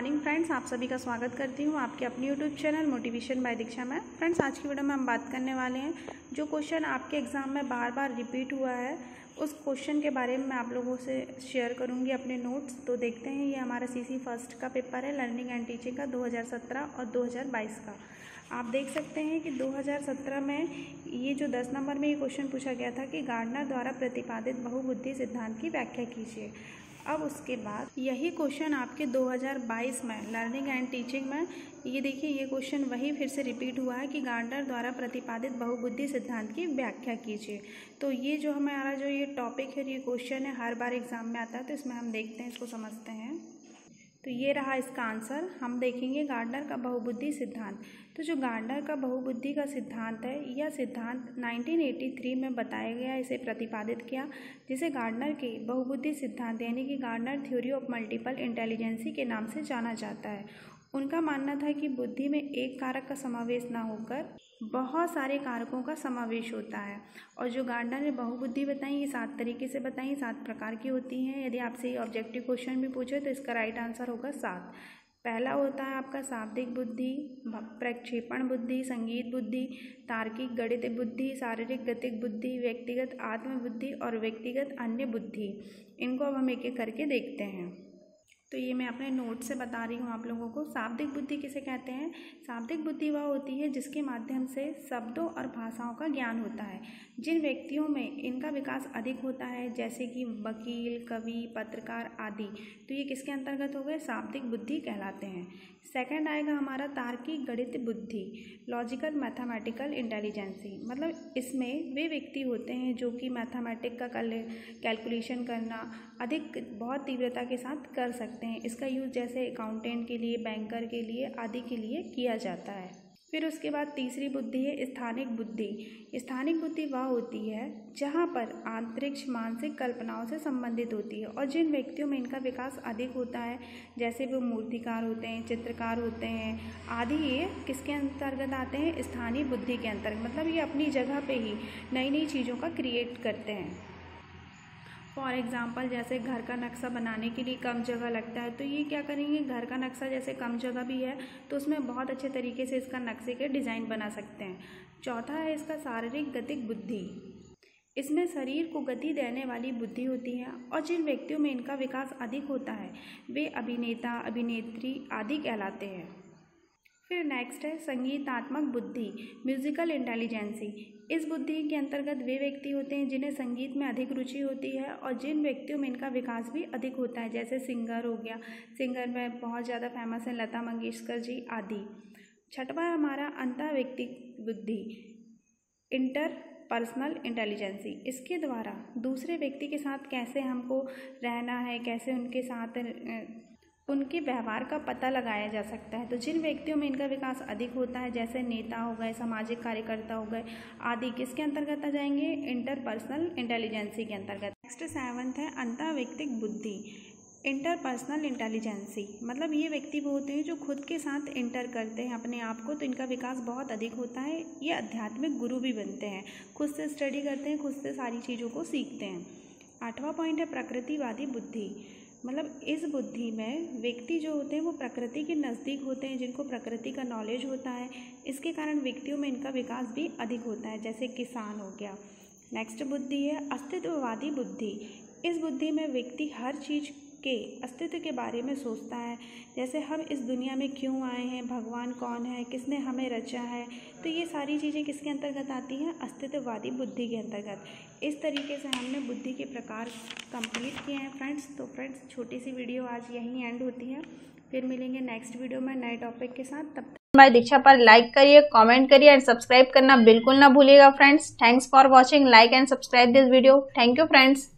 Morning friends, आप सभी का स्वागत करती हूँ आपके अपने YouTube channel motivation by Diksha में। फ्रेंड्स, आज की वीडियो में हम बात करने वाले हैं जो क्वेश्चन आपके एग्ज़ाम में बार बार रिपीट हुआ है। उस क्वेश्चन के बारे में मैं आप लोगों से शेयर करूँगी अपने नोट्स तो देखते हैं, ये हमारा सी फ़र्स्ट का पेपर है लर्निंग एंड टीचिंग का दो हज़ार सत्रह और दो हज़ार बाईस का। आप देख सकते हैं कि 2017 में ये जो 10 नंबर में ये क्वेश्चन पूछा गया था कि गार्डनर द्वारा प्रतिपादित बहुबुद्धि सिद्धांत की व्याख्या कीजिए। अब उसके बाद यही क्वेश्चन आपके 2022 में लर्निंग एंड टीचिंग में। ये देखिए, ये क्वेश्चन वही फिर से रिपीट हुआ है कि गार्डनर द्वारा प्रतिपादित बहुबुद्धि सिद्धांत की व्याख्या कीजिए। तो ये जो हमारा जो ये टॉपिक है, ये क्वेश्चन है, हर बार एग्ज़ाम में आता है तो इसमें हम देखते हैं, इसको समझते हैं। तो ये रहा इसका आंसर। हम देखेंगे गार्डनर का बहुबुद्धि सिद्धांत। तो जो गार्डनर का बहुबुद्धि का सिद्धांत है, यह सिद्धांत 1983 में बताया गया, इसे प्रतिपादित किया, जिसे गार्डनर के बहुबुद्धि सिद्धांत, यानी कि Gardner theory of multiple intelligence के नाम से जाना जाता है। उनका मानना था कि बुद्धि में एक कारक का समावेश ना होकर बहुत सारे कारकों का समावेश होता है। और जो गार्डनर ने बहुबुद्धि बताई, ये सात तरीके से बताई, सात प्रकार की होती हैं। यदि आपसे ये ऑब्जेक्टिव क्वेश्चन भी पूछे तो इसका राइट आंसर होगा सात। पहला होता है आपका शाब्दिक बुद्धि प्रक्षेपण बुद्धि, संगीत बुद्धि, तार्किक गणित बुद्धि, शारीरिक गतिक बुद्धि, व्यक्तिगत आत्म बुद्धि और व्यक्तिगत अन्य बुद्धि। इनको अब हम एक एक करके देखते हैं। तो ये मैं अपने नोट से बता रही हूँ आप लोगों को। शाब्दिक बुद्धि किसे कहते हैं? शाब्दिक बुद्धि वह होती है जिसके माध्यम से शब्दों और भाषाओं का ज्ञान होता है। जिन व्यक्तियों में इनका विकास अधिक होता है, जैसे कि वकील, कवि, पत्रकार आदि तो ये किसके अंतर्गत हो गए? शाब्दिक बुद्धि कहलाते हैं। सेकंड आएगा हमारा तार्किक गणित बुद्धि लॉजिकल मैथमेटिकल इंटेलिजेंसी मतलब इसमें वे व्यक्ति होते हैं जो कि मैथमेटिक का कैलकुलेशन करना अधिक, बहुत तीव्रता के साथ कर सकते हैं। इसका यूज़ जैसे अकाउंटेंट के लिए बैंकर के लिए आदि के लिए किया जाता है। फिर उसके बाद तीसरी बुद्धि है, स्थानिक बुद्धि। स्थानिक बुद्धि वह होती है जहाँ पर आंतरिक्ष मानसिक कल्पनाओं से संबंधित होती है और जिन व्यक्तियों में इनका विकास अधिक होता है, जैसे वो मूर्तिकार होते हैं, चित्रकार होते हैं, आदि ये किसके अंतर्गत आते हैं? स्थानीय बुद्धि के अंतर्गत। मतलब ये अपनी जगह पे ही नई नई चीज़ों का क्रिएट करते हैं। फॉर एग्ज़ाम्पल जैसे घर का नक्शा बनाने के लिए कम जगह लगता है तो ये क्या करेंगे? घर का नक्शा जैसे कम जगह भी है तो उसमें बहुत अच्छे तरीके से इसका नक्शे के डिज़ाइन बना सकते हैं। चौथा है इसका शारीरिक गतिक बुद्धि। इसमें शरीर को गति देने वाली बुद्धि होती है और जिन व्यक्तियों में इनका विकास अधिक होता है, वे अभिनेता, अभिनेत्री आदि कहलाते हैं। फिर नेक्स्ट है संगीतात्मक बुद्धि म्यूजिकल इंटेलिजेंसी इस बुद्धि के अंतर्गत वे व्यक्ति होते हैं जिन्हें संगीत में अधिक रुचि होती है और जिन व्यक्तियों में इनका विकास भी अधिक होता है, जैसे सिंगर हो गया। सिंगर में बहुत ज़्यादा फ़ेमस है लता मंगेशकर जी आदि। छठवा हमारा अंत व्यक्ति बुद्धि इंटर पर्सनल इंटेलिजेंसी इसके द्वारा दूसरे व्यक्ति के साथ कैसे हमको रहना है, कैसे उनके साथ उनके व्यवहार का पता लगाया जा सकता है। तो जिन व्यक्तियों में इनका विकास अधिक होता है, जैसे नेता हो गए, सामाजिक कार्यकर्ता हो गए, आदि, किसके अंतर्गत आ जाएँगे? इंटरपर्सनल इंटेलिजेंसी के अंतर्गत। नेक्स्ट सेवंथ है, अंतर्व्यक्तिक बुद्धि। Interpersonal intelligence. मतलब ये व्यक्ति वो होते हैं जो खुद के साथ इंटर करते हैं, अपने आप को तो इनका विकास बहुत अधिक होता है। ये आध्यात्मिक गुरु भी बनते हैं। खुद से स्टडी करते हैं, खुद से सारी चीज़ों को सीखते हैं। आठवां पॉइंट है, प्रकृतिवादी बुद्धि। मतलब इस बुद्धि में व्यक्ति जो होते हैं वो प्रकृति के नज़दीक होते हैं, जिनको प्रकृति का नॉलेज होता है। इसके कारण व्यक्तियों में इनका विकास भी अधिक होता है, जैसे किसान हो गया। नेक्स्ट बुद्धि है अस्तित्ववादी बुद्धि। इस बुद्धि में व्यक्ति हर चीज़ के अस्तित्व के बारे में सोचता है। जैसे हम इस दुनिया में क्यों आए हैं? भगवान कौन है? किसने हमें रचा है? तो ये सारी चीज़ें किसके अंतर्गत आती हैं? अस्तित्ववादी बुद्धि के अंतर्गत। इस तरीके से हमने बुद्धि के प्रकार कंप्लीट किए हैं फ्रेंड्स तो फ्रेंड्स छोटी सी वीडियो आज यहीं एंड होती है। फिर मिलेंगे नेक्स्ट वीडियो में नए टॉपिक के साथ। तब हमारी दीक्षा पर लाइक करिए कमेंट करिए एंड सब्सक्राइब करना बिल्कुल ना भूलिएगा friends thanks for watching like and subscribe this video thank you friends